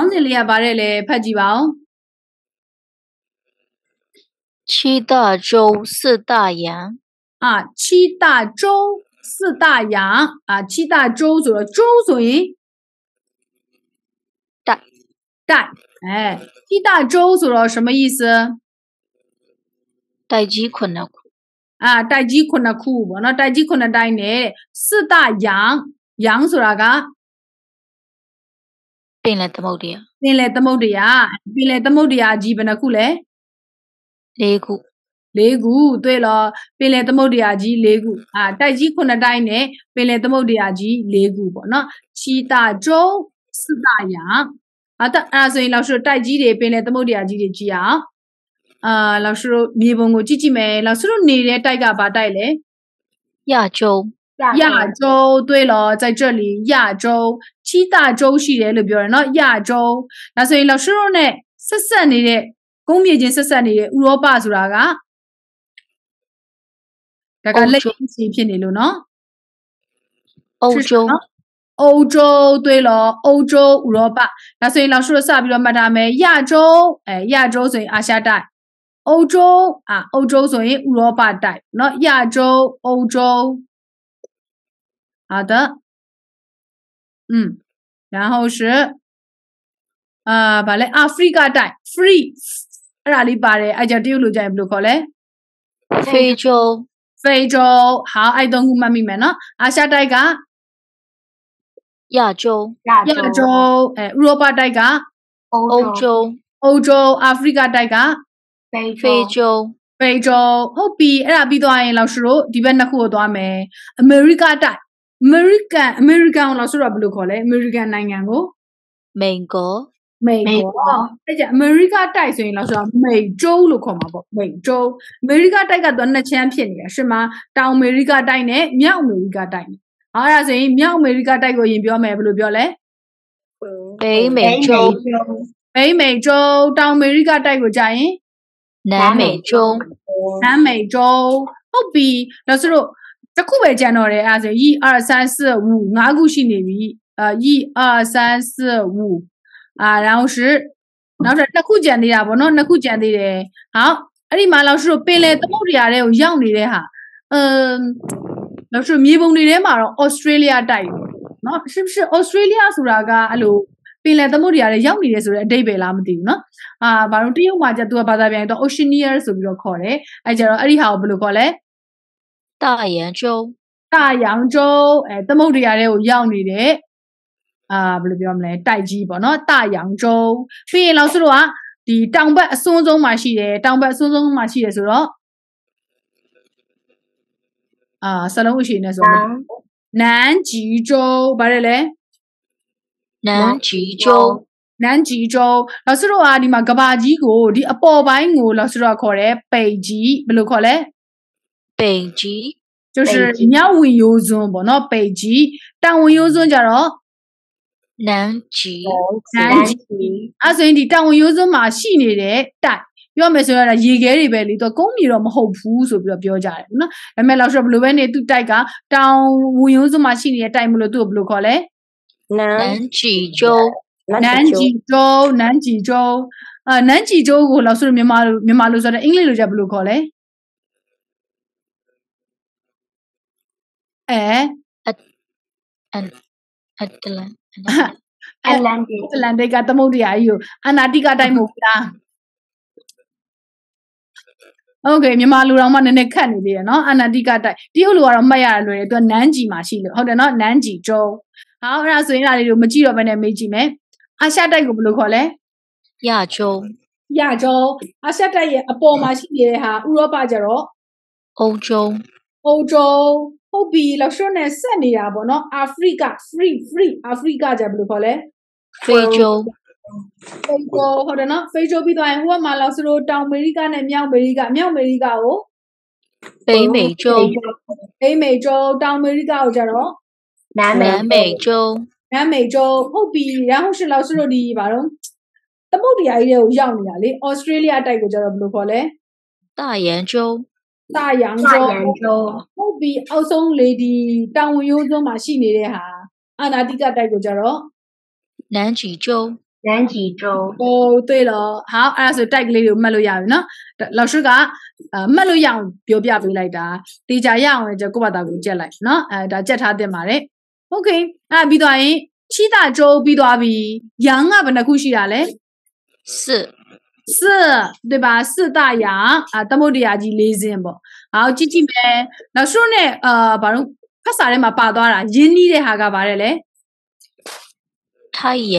ခေါင်းစဉ်လေးကဗါတဲ့လေဖတ်ကြည့်ပါဦး七大洲四大洋，အာချီတာကျိုး四大洋အာချီတာကျိုးဆိုတော့ကျိုးဆိုရင် 带တိုက်အဲချီတာကျိုးဆိုတော့什么意思带鸡捆的捆， အာတိုက်ကြီးခုနှစ်ခုပေါ့နော်တိုက်ကြီးခုနှစ်တိုက်နဲ့四大 ပင်လယ်သမုဒ္ဒရာပင်လယ်သမုဒ္ဒရာပင်လယ်သမုဒ္ဒရာကြီးဘယ်နှခုလဲ၄ခု၄ခုတွေ့လောပင်လယ်သမုဒ္ဒရာကြီး၄ခုအာတိုက်ကြီးခုနှစ်တိုင်းနဲ့ပင်လယ်သမုဒ္ဒရာကြီး၄ခုပေါ့နော်ချီတာကျုံစတရာအဲ့ဒါအဲ့ဒါဆိုရင်လောက်ရှိတိုက်ကြီးတွေပင်လယ်သမုဒ္ဒရာကြီးတွေကြည့်အောင်အာလောက်ရှိမြေပုံကိုကြည့်ကြည့်မယ်လောက်ရှိနေတဲ့တိုက်ကဘာတိုက်လဲရကျုံ 亚洲，对了，在这里亚洲，七大洲系列里边呢，亚洲。那所以老师说呢，十三年的工业界十三年的，乌罗巴是哪个？大概类似偏的了呢？欧洲。欧洲，对了，欧洲乌罗巴。那所以老师说啥？比如嘛，他们亚洲，哎，亚洲所以阿夏带。欧洲啊，欧洲所以乌罗巴带。那亚洲，欧洲。好的嗯然后是啊ဗာလဲအာဖရိကတိုက် free အဲ့ဒါလေးပါတယ်အဲ့ကြောင့်တရုတ်လိုကြရင်ဘယ်လိုခေါ်လဲ非洲，非洲好အဲ့သုံးခုမှတ်မိမယ်နော်အာရှတိုက်က 亚洲，亚洲အဲဥရောပတိုက်က 欧洲，欧洲အာဖရိကတိုက်က 非洲，非洲ဟုတ်ပြီအဲ့ဒါပြီးသွားရင်လောက်ရှိတို့ဒီဘက်နှစ်ခုကိုသွားမယ်အမေရိကတိုက် American American ကိုလောက်ရှိတော့ဘယ်လိုခေါ်လဲ American နိုင်ငံကို 美国，美国အဲ့ကြအမေရိကတိုက်ဆိုရင်လောက်ဆိုတော့美洲လို့ခေါ်မှာပေါ့美洲အမေရိကတိုက်ကသူကနှစ်ချမ်းဖြစ်နေတာရှင်မတောင်အမေရိကတိုက်နဲ့မြောက်အမေရိကတိုက်နဲ့အဲ့ဒါဆိုရင်မြောက်အမေရိကတိုက်ကိုရင်ပြောမယ်ဘယ်လိုပြောလဲ 北美洲，北美洲တောင်အမေရိကတိုက်ကိုကြာရင် 南美洲，南美洲ဟုတ်ပြီဒါဆို တခုပဲကြံတော့တယ်အဲဆို1 2 3 4 5ငါးခုရှိနေပြီအဲ1 2 3 4 5အာ然后是နောက်ထပ်နှစ်ခုကြံသေးတာဗောနော်နှစ်ခုကြံသေးတယ်ဟောအဲ့ဒီမှာလောက်ရှိတို့ပင်လယ်သမုဒ္ဒရာတွေကိုရောက်နေတဲ့ဟာအမ်လောက်ရှိမြေပုံတွေထဲမှာတော့ဩစတြေးလျတိုက်နော်ရှစ်ရှစ်ဩစတြေးလျဆိုတာကအဲ့လိုပင်လယ်သမုဒ္ဒရာတွေရောက်နေတယ်ဆိုတဲ့အတိတ်ပဲလားမသိဘူးနော်အာဘာလို့တရုတ်မှာကျသူကဘာသာပြန်တော့ Oceania ဆိုပြီးတော့ခေါ်တယ်အဲ့ကြတော့အဲ့ဒီဟာကိုဘယ်လိုခေါ်လဲ 大洋洲，大洋洲အဲသမုဒ္ဒရာတွေကိုရောက်နေတဲ့အာဘယ်လိုပြောမလဲတိုက်ကြီးပေါ့နော်大洋洲ပြီးရင်လောက်ဆိုတော့ကဒီတောင်ဘက်အစွန်းဆုံးမှာရှိတယ်တောင်ဘက်အစွန်းဆုံးမှာရှိတယ်ဆိုတော့အာစလုံးအရှိနေဆိုတော့南极洲ဗါတယ်လေ 南极洲，南极洲လောက်ဆိုတော့ကဒီမှာကဘာကြီးကိုဒီအပေါ်ပိုင်းကိုလောက်ဆိုတော့ခေါ်တယ်北极ဘယ်လိုခေါ်လဲ 北极，就是北极မြောက်ဝင်ရိုးစွန်းပေါ့နော်北极တောင်ဝင်ရိုးစွန်းကြတော့ 南极，南极အဲ့ဆိုရင်ဒီတောင်ဝင်ရိုးစွန်းမှာရှိနေတဲ့တိုက်ပြောမယ်ဆိုရတာရေခဲတွေပဲလေတော့ကုန်းမြေတော့မဟုတ်ဘူးဆိုပြီးတော့ပြောကြတယ်နော်ဒါပေမဲ့လောက်ဆိုဘယ်လိုပဲနေသူ့တိုက်ကတောင်ဝင်ရိုးစွန်းမှာရှိနေတဲ့တိုက်မလို့သူ့ကိုဘယ်လိုခေါ်လဲ 南南极洲，南极洲南极洲အာ南极洲ကိုလောက်ဆိုမြန်မာလိုမြန်မာလိုဆိုတော့အင်္ဂလိပ်လိုကြဘယ်လိုခေါ်လဲ အဲအတ်တလန်အလန်ဒီအလန်ဒီကသမုတ်တရားကြီးကိုအနာတိကတိုင်းမဟုတ်လားโอเคမြန်မာလူတော်မှနည်းနည်းခက်နေသေးတယ်เนาะအနာတိကတိုင်းတရုတ်လူကတော့မှတ်ရလွယ်တယ်သူကနန်းကြီးမှာရှိလို့ဟုတ်တယ်เนาะနန်းကြီးဂျုံဟောအဲ့ဒါဆိုရင်ဒါလေးတို့မကြည့်တော့ဘဲနဲ့မေးကြည့်မယ်အာရှတိုက်ကိုဘယ်လိုခေါ်လဲရဂျုံရဂျုံအာရှတိုက်ရဲ့အပေါ်မှာရှိနေတဲ့ဟာဥရောပကျတော့အုံဂျုံအုံဂျုံ ဟုတ်ပြီလောက်ရှုံးနဲ့ဆက်နေတာပေါ့နော်အာဖရိက free free အာဖရိကကြဘယ်လိုခေါ်လဲ Fejol Fejol ဟုတ်တယ်နော် Fejol ပြီးသွားရင်ဟိုကမှလောက်စလို့တောင်အမေရိကနဲ့မြောက်အမေရိကမြောက်အမေရိကကို北美洲北美洲တောင်အမေရိကကိုကြတော့南美洲南美洲ဟုတ်ပြီ然后是လောက်စလို့ဒီဘာတော့သမုတ်တရားကြီးတွေကိုရောက်နေတာလေ Australia တိုက်ကိုကြတော့ဘယ်လိုခေါ်လဲ大洋洲 စရံကျော်ဟုတ်ပြီအောက်ဆုံး lady တောင်ဝင်ရိုးကျွန်းမှာရှိနေတဲ့ဟာအာနာတိကတိုက်ကိုကြတော့နန်းချီကျုံနန်းချီကျုံဟိုတွေ့တော့ဟာအဲ့ဒါဆိုတိုက်ကလေးကိုမှတ်လို့ရပြီနော်လောက်ရှုကမှတ်လို့ရအောင်ပြောပြပေးလိုက်တာတေချာရအောင်လည်းကျကိုယ့်ဘာသာကိုကြက်လိုက်နော်အဲဒါကြက်ထားတင်ပါတယ်โอเคအဲ့ပြီးတော့ရင်ချီတာကျုံပြီးသွားပြီရန်ကဘယ်နှခုရှိတာလဲ四四对吧四大洋啊သမုဒ္ဒရာကြီး၄စင်းပေါ့ဟောကြည့်ကြည့်မယ်နောက်ဆုံးနဲ့အာဘာလို့ဖတ်စာထဲမှာပါသွားတာရင်းနှီးတဲ့ဟာကပါတယ်လေ 太阳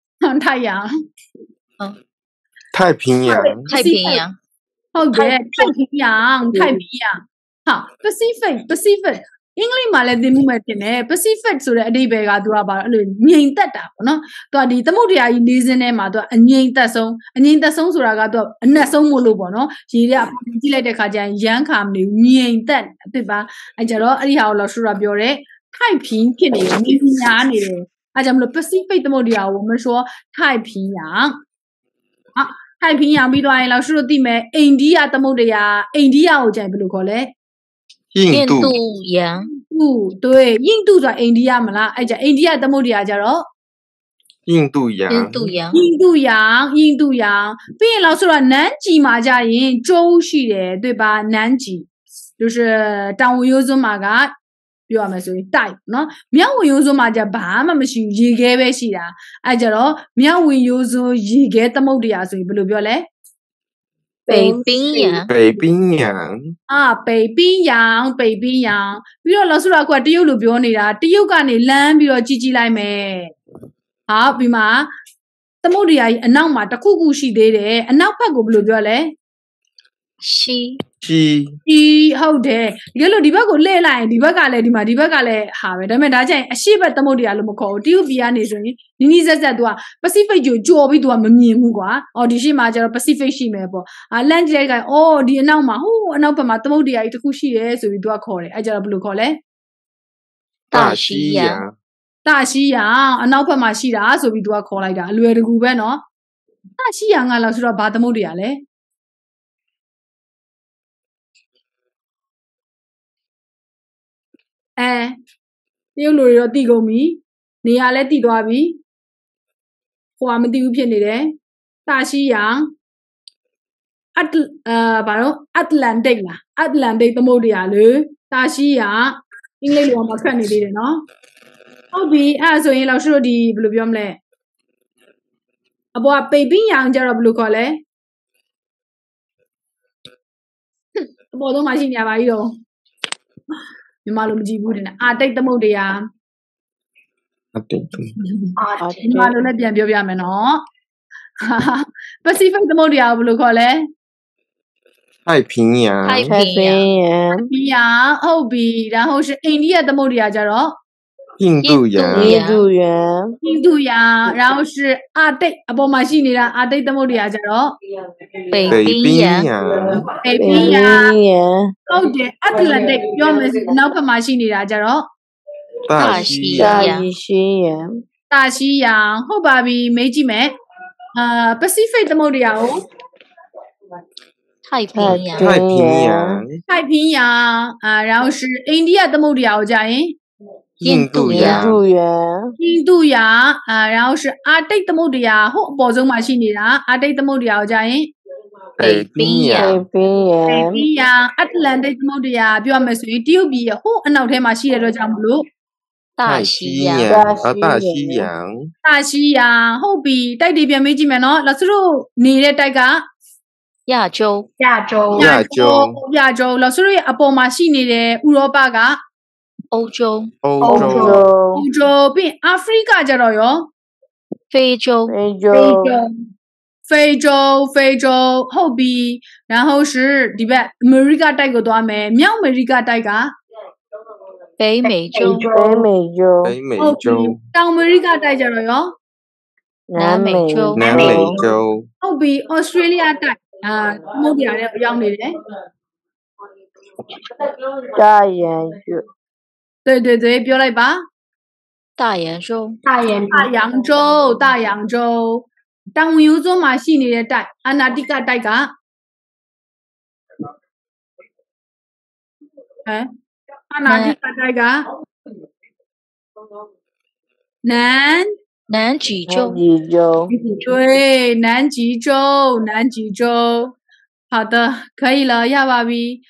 太阳太平洋，太平洋ဟုတ်တယ်太平洋太平洋ဟာ Pacific Pacific အင်္ဂလိပ်မှာလည်းသင်မှုမဲ့တင်တယ် Pacific ဆိုတဲ့အဓိပ္ပာယ်ကသူကဘာလို့အဲ့လိုငြိမ်သက်တာပေါ့နော်သူကဒီသမုဒ္ဒရာကြီးနေစင်းထဲမှာသူကအငြိမ်သက်ဆုံးအငြိမ်သက်ဆုံးဆိုတာကသူကအနက်ဆုံးမို့လို့ပေါ့နော်ရေတွေကကြည့်လိုက်တဲ့ခါကျရင်ရမ်းခါမနေငြိမ်သက်အဖြစ်ပါအဲ့ကြတော့အဲ့ဒီဟာကိုလောရှူရာပြောတဲ့ type ဖြင်းဖြစ်နေတယ်ငြိမ်ညာနေတယ်အဲ့ကြောင့်မလို့ Pacific သမုဒ္ဒရာကိုမ说 type ဖြင်းညာဟာထိုင်ဖင်းရံပြီးသွားရင်လောက်ရှုလို့သိမယ်အိန္ဒိယသမုဒ္ဒရာအိန္ဒိယကိုကြိုင်ဘယ်လိုခေါ်လဲ 印度，印度洋不对印度ဆိုတာအိန္ဒိယမလားအဲ့ကြအိန္ဒိယသမုဒ္ဒရာကြတော့ 印度洋，印度洋印度洋印度洋ပြီးရင်လောက်ဆိုတော့နန်းကြီးမှာကြရင်ကျိုးရှိတယ်对吧နန်းကြီး就是တောင်ဝရိုးစွန်းမှာကပြောရမယ်ဆိုရင်တိုက်နော်မြောက်ဝင်ရိုးစွန်းမှာကြဘာမှမရှိဘူးရေခဲပဲရှိတာအဲ့ကြတော့မြောက်ဝင်ရိုးစွန်းရေခဲသမုဒ္ဒရာဆိုရင်ဘယ်လိုပြောလဲ 北冰洋北冰洋，အာပေပင်းယံပေပင်းယံပြီးတော့လောက်ဆိုတော့ကတရုတ်လိုပြောနေတာတရုတ်ကနေလမ်းပြီးတော့ကြီးကြီးလိုက်မယ်ဟာပြီးမှသမုဒ္ဒရာကြီးအနောက်မှာတစ်ခုခုရှိသေးတယ်အနောက်ဘက်ကိုဘယ်လိုပြောလဲ she she she ဟုတ်တယ်တကယ်လို့ဒီဘက်ကိုလှည့်လိုက်ရင်ဒီဘက်ကလည်းဒီမှာဒီဘက်ကလည်းဟာပဲဒါပေမဲ့ဒါကြရင်အရှိဘက်သမုတ်တရားလို့မခေါ်ဘူး TUP ကနေဆိုရင်နီးနီးဆက်ဆက် तू က Pacific ကိုကြော်ပြီး तू ကမမြင်ဘူးကွာအော်ဒီရှိမှာကျတော့ Pacific ရှိမယ်ပေါ့အာ land ကြည့်လိုက်ကအော်ဒီအနောက်မှာဟိုးအနောက်ဘက်မှာသမုတ်တရားကြီးတစ်ခုရှိတယ်ဆိုပြီး तू ကခေါ်တယ်အဲကျတော့ဘယ်လိုခေါ်လဲတာရှိယာတာရှိယာအနောက်ဘက်မှာရှိတာဆိုပြီး तू ကခေါ်လိုက်တာအလွယ်တကူပဲနော်တာရှိယာငါလောက်ဆိုတော့ဘာသမုတ်တရားလဲ အဲတရုတ်လူတွေတော့တိကုန်ပြီနေရာလည်းတိသွားပြီဟိုကမတိဘူးဖြစ်နေတယ်တာရှိရာအတ်အာဘာလို့အတ်လန်တိတ်လားအတ်လန်တိတ်သမုဒ္ဒရာလေတာရှိရာအင်္ဂလိပ်လိုမှာခတ်နေသေးတယ်နော်ဟုတ်ပြီအဲ့ဒါဆိုရင်လောက်ရှိတို့ဒီဘယ်လိုပြောမလဲအပေါ်ကပေပင်းရောင်ကြတော့ဘယ်လိုခေါ်လဲအပေါ်တော့မရှိနေပါဘူးတော့ မြန်မာလိုမကြည့်ဘူးတင်တယ်အာတိတ်သမုတ်တရား 啊对对，啊， မြန်မာလိုလည်းပြန်ပြောပြမယ်နော် Pacific သမုတ်တရားကိုဘယ်လိုခေါ်လဲ 太平洋，太太平洋平洋、 ပြီးရဟုတ်ပြီ然后是အိန္ဒိယသမုတ်တရားကြတော့ 印度洋，印度洋、印度洋然后是အာတိတ်အပေါ်မှာရှိနေတာအာတိတ်သမုတ်တရားကြတော့ 北北冰冰洋洋，ပေ 北 ပင်းရ 冰洋、 ဟုတ်တယ် Atlantic ပြောမယ်ဆိုနောက်ဘက်မှာရှိနေတာကြတော့ 大大西西洋，大洋西洋、大西洋ဟုတ်ပါပြီမေးကြည့်မယ်အာ Pacific သမုဒ္ဒရာကို 太平洋太平洋，太平洋啊然后是အိန္ဒိယသမုဒ္ဒရာကိုကြာရင် 印度印洋，度洋、印度洋啊然后是အာတိတ်သမုဒ္ဒရာဟိုအပေါ်ဆုံးမှာရှိနေတာအာတိတ်သမုဒ္ဒရာကိုကြာရင် 北冰北洋，冰洋、北冰洋 Atlantic သမုဒ္ဒရာပြောရမယ်ဆိုရင်တရုတ်ပြည်ရဲ့ဟိုအနောက်ထဲမှာရှိတဲ့အတွက်ကြောင့်မလို့ 大太西西洋洋，啊大西洋，大西洋ဟုတ်ပြီတိုက်တွေပြန်မေးကြည့်မယ်နော်လက်စတို့နေတဲ့တိုက်က 亚洲亚洲，亚洲亚洲လက်စတို့ရဲ့အပေါ်မှာရှိနေတဲ့ဥရောပက 欧洲，欧洲，欧洲，并阿非加加到哟，非洲，非洲，非洲，非洲，后边，然后是这边，America 带个多没？苗 America 带个？北美洲，北美洲，北美洲，当 America 带加到哟，南美洲，南美洲，后边 Australia 带啊，目的啊，要没得。大研究。对对对ပြောလိုက်ပါ 大洋洲大洋大洋洲大洋洲တောင်ဝင်ရိုးစွန်းမှာရှိနေတဲ့တိုက်အာနာတိကတိုက်ကဟမ်အာနာတိကတိုက်ကနန် 南极南洲，极洲，对，南极洲，南极洲。好的，可以了，亚爸比。